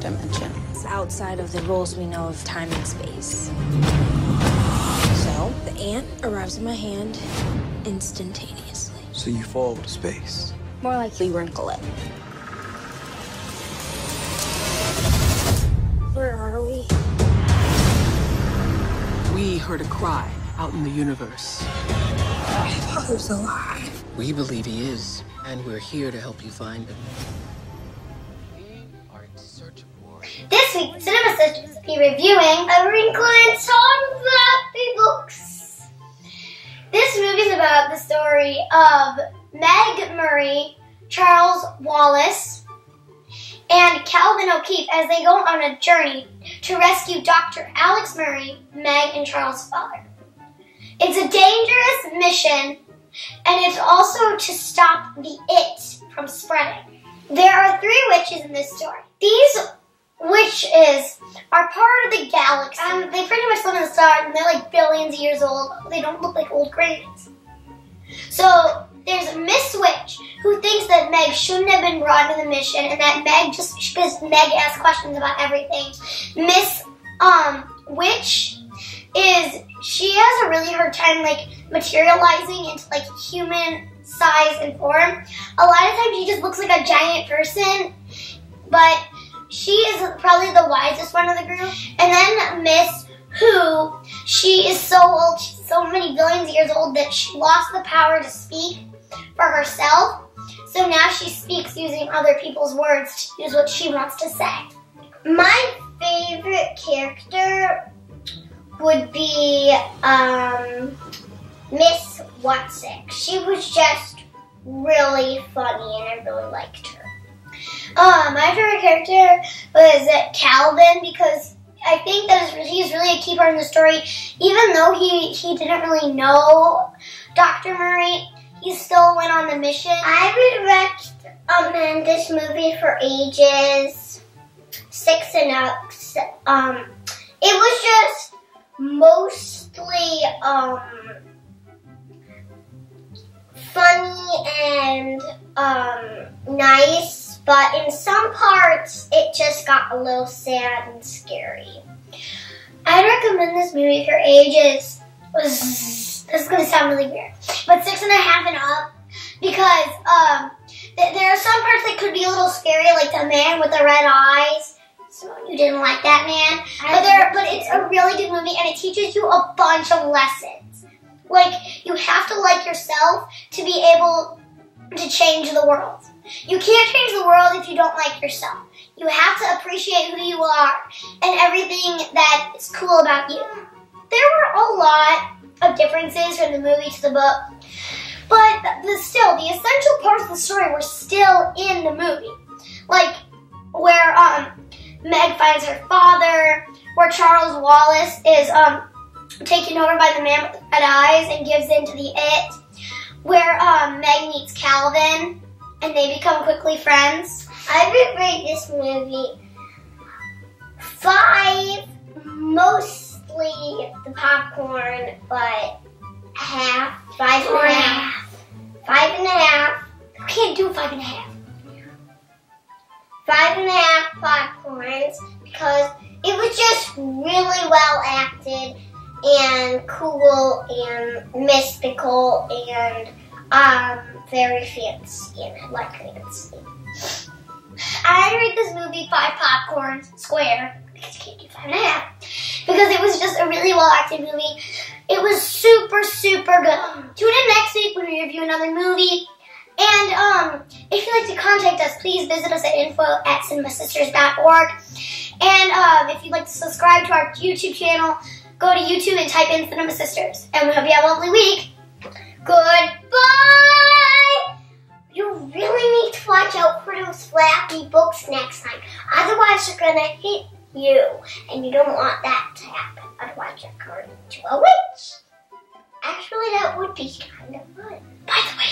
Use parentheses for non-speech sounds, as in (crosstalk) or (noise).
dimension. It's outside of the rules we know of time and space. So, the ant arrives in my hand instantaneously. So you fall to space. More likely wrinkle it. Where are we? We heard a cry out in the universe. My father's alive. We believe he is, and we're here to help you find him. This week, Cinema Sisters will be reviewing A Wrinkle in Time Happy Books. This movie is about the story of Meg Murry, Charles Wallace, and Calvin O'Keefe as they go on a journey to rescue Dr. Alex Murry, Meg and Charles' father. It's a dangerous mission, and it's also to stop the it from spreading. There are three witches in this story. These witches are part of the galaxy. Um, they pretty much live in the stars, and they're like billions of years old. They don't look like old grannies. So there's Miss Which, who thinks that Meg shouldn't have been brought to the mission, and that Meg just because Meg asks questions about everything. Miss um Which is she has a really hard time like materializing into like human size and form. A lot of times she just looks like a giant person, but she is probably the wisest one of the group. And then Miss Who, she is so old, she's so many billions of years old that she lost the power to speak for herself. So now she speaks using other people's words to use what she wants to say. My favorite character would be um, Miss Whatsit. She was just really funny and I really liked her. Uh, my favorite character was Calvin because I think that he's really a key part in the story. Even though he, he didn't really know Dr. Murry, he still went on the mission. I recommend this movie for ages six and up. Um, it was just mostly um, funny and um, nice, but in some parts it just got a little sad and scary. I'd recommend this movie for ages. (sighs) This is going to sound really weird, but six and a half and up because um, th- there are some parts that could be a little scary, like the man with the red eyes. So you didn't like that man, but there, but it's a really good movie and it teaches you a bunch of lessons. Like you have to like yourself to be able to change the world. You can't change the world if you don't like yourself. You have to appreciate who you are and everything that is cool about you. There were a lot of differences from the movie to the book, but the, still, the essential parts of the story were still in the movie. Like where um, Meg finds her father, where Charles Wallace is um, taken over by the man with red eyes and gives in to the it, where um, Meg meets Calvin and they become quickly friends. I would rate this movie five, mostly the popcorn, but half, five and a half. Five and a half. You can't do five and a half. Five and a half popcorns because it was just really well acted and cool and mystical and um very fancy and I like fancy. I rate this movie five popcorns square because you can't do five and a half because it was just a really well acted movie. It was super super good. Tune in next week when we review another movie. And um, if you'd like to contact us, please visit us at info at cinemasisters.org. And um, if you'd like to subscribe to our YouTube channel, go to YouTube and type in Cinema Sisters. And we hope you have a lovely week. Goodbye! You really need to watch out for those flappy books next time. Otherwise, they're going to hit you. And you don't want that to happen. Otherwise, you're going to a witch. Actually, that would be kind of fun. By the way,